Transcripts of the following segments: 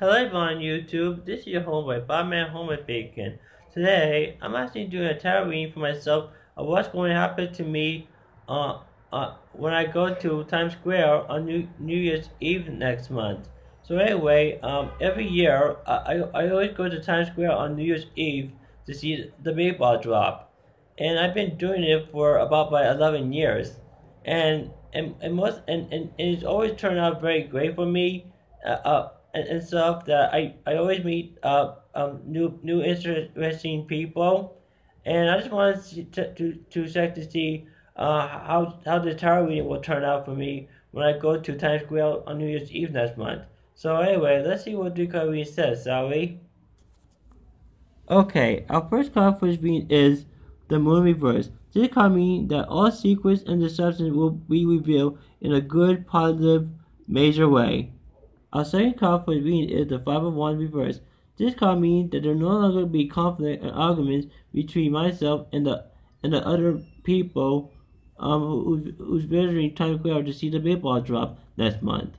Hello everyone on YouTube, this is your homeboy Bartman Homer with Bacon. Today, I'm actually doing a tarot reading for myself of what's going to happen to me uh, uh, when I go to Times Square on New, New Year's Eve next month. So anyway, um, every year, I, I always go to Times Square on New Year's Eve to see the baseball drop. And I've been doing it for about by 11 years. And, and, and, most, and, and, and it's always turned out very great for me. Uh, uh, and, and stuff that I, I always meet uh, um, new new interesting people, and I just wanted to to, to check to see uh, how how the tarot reading will turn out for me when I go to Times Square on New Year's Eve next month. So anyway, let's see what the reading says, shall we? Okay, our first card for this reading is the Moon Reverse. This card means that all secrets and deceptions will be revealed in a good, positive, major way. Our second card for reading is the Five of Wands reverse. This card means that there no longer be conflict and arguments between myself and the and the other people um, who, who's visiting Times Square to see the baseball drop next month.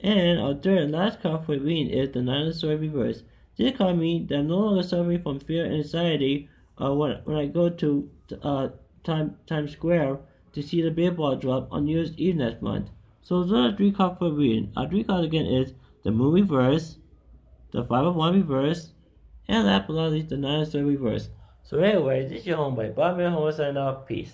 And our third and last card for reading is the Nine of Swords reverse. This card means that I'm no longer suffering from fear and anxiety uh, when, when I go to uh, Time, Times Square to see the baseball drop on New Year's Eve next month. So those are three cards for reading. Our three cards again is the Moon Reverse, the Five of Wands Reverse, and but not least the Nine of Swords Reverse. So anyway, this is your homeboy, Bartman Homer signing off. Peace.